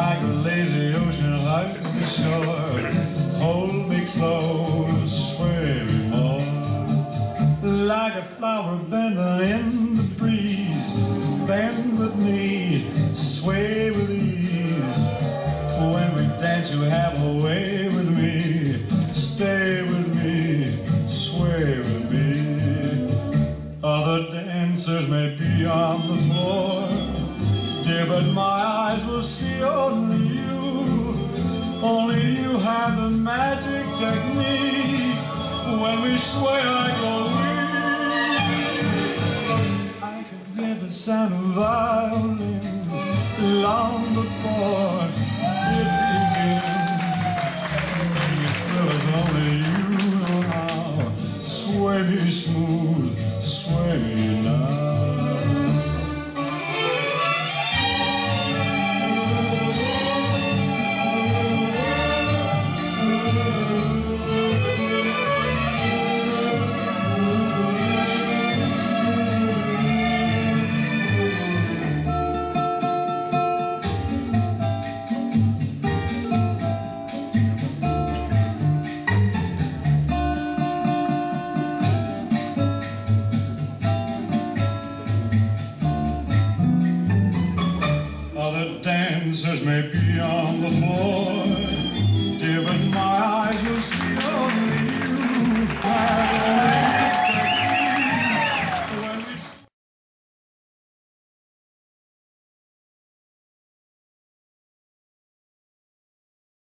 like a lazy ocean life the shore. Hold me close, sway me more. Like a flower bending in the breeze, bend with me, sway with ease. When we dance, you have a way with me. Stay with me, sway with me. Other dancers may be on the floor, dear, but my eyes will see only you. Only you have the magic technique. When we sway, I go weak. I can hear the sound of violins long before it begins. Only you know how. Sway me smooth, sway Dancers may be on the floor.